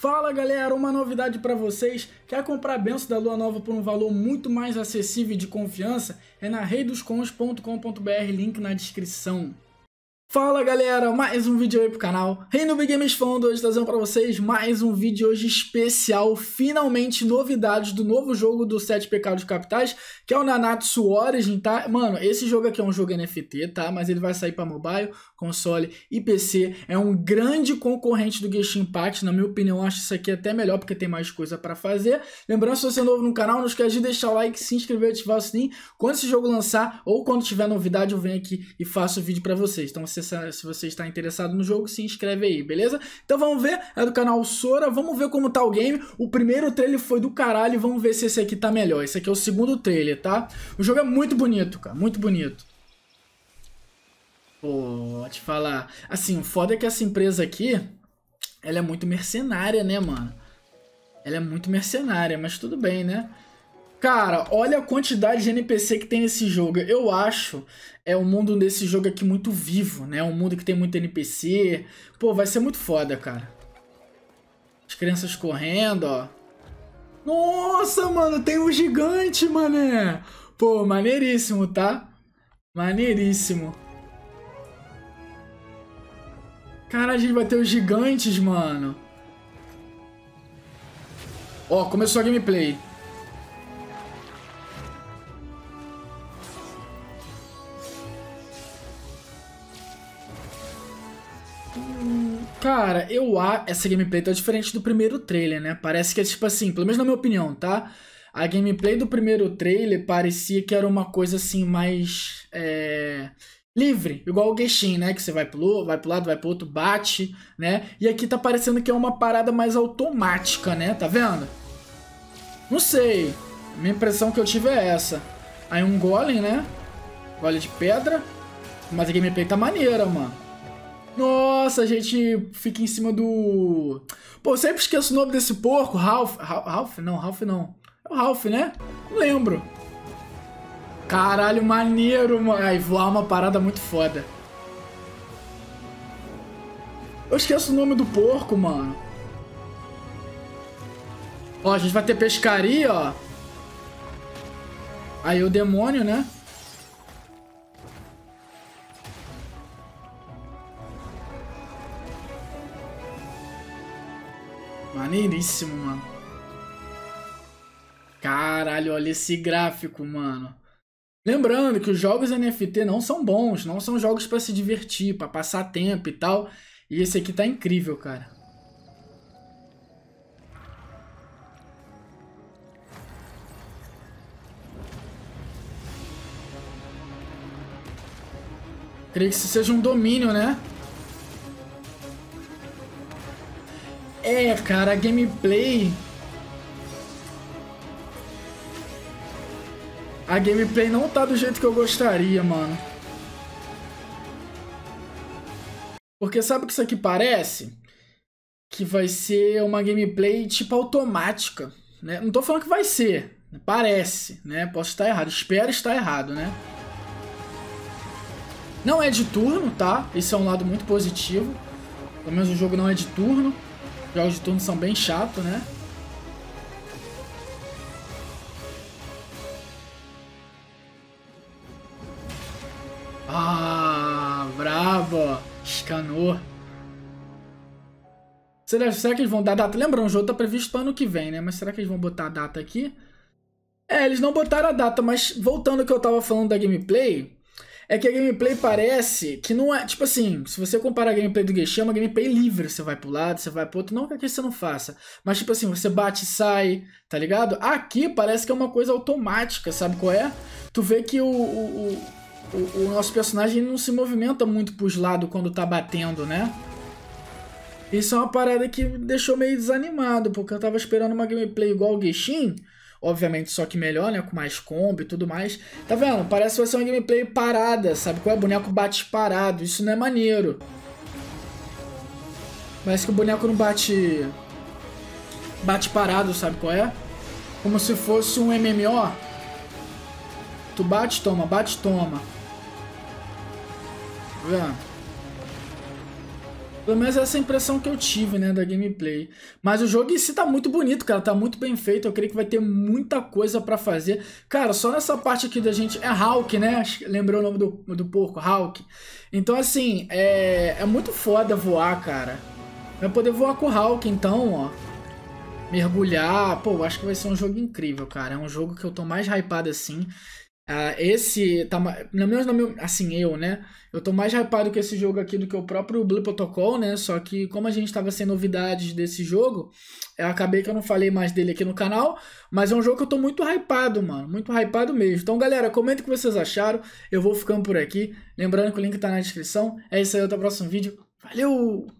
Fala galera, uma novidade para vocês. Quer comprar a benção da Lua Nova por um valor muito mais acessível e de confiança? É na reidoscons.com.br, link na descrição. Fala galera, mais um vídeo aí pro canal. Reino Big Games Fundo, hoje trazendo pra vocês mais um vídeo hoje especial, finalmente novidades do novo jogo do Sete Pecados Capitais, que é o Nanatsu Origin, tá? Mano, esse jogo aqui é um jogo NFT, tá? Mas ele vai sair pra mobile, console e PC. É um grande concorrente do Genshin Impact, na minha opinião, acho isso aqui até melhor porque tem mais coisa pra fazer. Lembrando, se você é novo no canal, não esquece de deixar o like, se inscrever e ativar o sininho. Quando esse jogo lançar ou quando tiver novidade, eu venho aqui e faço o vídeo pra vocês. Então, você se você está interessado no jogo, se inscreve aí, beleza? Então vamos ver, é do canal Sora, vamos ver como tá o game. O primeiro trailer foi do caralho, vamos ver se esse aqui tá melhor. Esse aqui é o segundo trailer, tá? O jogo é muito bonito, cara, muito bonito. Pô, te falar. Assim, o foda é que essa empresa aqui, ela é muito mercenária, né, mano? Ela é muito mercenária, mas tudo bem, né? Cara, olha a quantidade de NPC que tem nesse jogo. Eu acho é o mundo desse jogo aqui muito vivo, né? Um mundo que tem muito NPC. Pô, vai ser muito foda, cara. As crianças correndo, ó. Nossa, mano, tem um gigante, mané. Pô, maneiríssimo, tá? Maneiríssimo. Cara, a gente vai ter os gigantes, mano. Ó, começou a gameplay. Cara, eu a essa gameplay tá diferente do primeiro trailer, né? Parece que é tipo assim, pelo menos na minha opinião, tá? A gameplay do primeiro trailer parecia que era uma coisa assim mais é, livre, igual o Genshin, né? Que você vai pro, vai pro lado, vai pro outro, bate, né? E aqui tá parecendo que é uma parada mais automática, né? Tá vendo? Não sei. Minha impressão que eu tive é essa. Aí um golem, né? Golem de pedra. Mas a gameplay tá maneira, mano. Nossa, a gente fica em cima do. Pô, eu sempre esqueço o nome desse porco. Ralph. Ralph? Não, Ralph não. É o Ralph, né? Não lembro. Caralho, maneiro, mano. Aí voar uma parada muito foda. Eu esqueço o nome do porco, mano. Ó, a gente vai ter pescaria, ó. Aí o demônio, né? Maneiríssimo, mano. Caralho, olha esse gráfico, mano. Lembrando que os jogos NFT não são bons, não são jogos para se divertir, para passar tempo e tal. E esse aqui tá incrível, cara. Creio que isso seja um domínio, né? É, cara, a gameplay. A gameplay não tá do jeito que eu gostaria, mano. Porque sabe o que isso aqui parece? Que vai ser uma gameplay tipo automática, né? Não tô falando que vai ser, parece, né? Posso estar errado, espero estar errado, né? Não é de turno, tá? Esse é um lado muito positivo. Pelo menos o jogo não é de turno. Jogos de turno são bem chato, né? Ah, brabo! Escanou. Será, será que eles vão dar data? Lembra, o jogo tá previsto para ano que vem, né? Mas será que eles vão botar a data aqui? É, eles não botaram a data, mas voltando ao que eu tava falando da gameplay, é que a gameplay parece que não é. Tipo assim, se você comparar a gameplay do Genshin, é uma gameplay livre. Você vai pro lado, você vai pro outro. Não que aqui você não faça. Mas, tipo assim, você bate e sai, tá ligado? Aqui parece que é uma coisa automática, sabe qual é? Tu vê que o, o, o, o nosso personagem não se movimenta muito pros lados quando tá batendo, né? Isso é uma parada que me deixou meio desanimado, porque eu tava esperando uma gameplay igual o Genshin Obviamente, só que melhor, né? Com mais combo e tudo mais. Tá vendo? Parece que vai ser uma gameplay parada, sabe? Qual é? O boneco bate parado. Isso não é maneiro. Parece que o boneco não bate... Bate parado, sabe qual é? Como se fosse um MMO. Tu bate, toma, bate, toma. Tá vendo? Pelo menos essa é impressão que eu tive, né, da gameplay. Mas o jogo em si tá muito bonito, cara, tá muito bem feito. Eu creio que vai ter muita coisa para fazer. Cara, só nessa parte aqui da gente. É Hulk, né? Lembrou o nome do, do porco, Hulk. Então, assim, é, é muito foda voar, cara. Vai poder voar com o Hulk, então, ó. Mergulhar. Pô, acho que vai ser um jogo incrível, cara. É um jogo que eu tô mais hypado assim. Uh, esse tá no meu, no meu, assim, eu, né? Eu tô mais hypado com esse jogo aqui do que o próprio Blue Protocol, né? Só que como a gente tava sem novidades desse jogo, eu acabei que eu não falei mais dele aqui no canal, mas é um jogo que eu tô muito hypado, mano, muito hypado mesmo. Então, galera, comenta o que vocês acharam. Eu vou ficando por aqui, lembrando que o link tá na descrição. É isso aí, até o próximo vídeo. Valeu!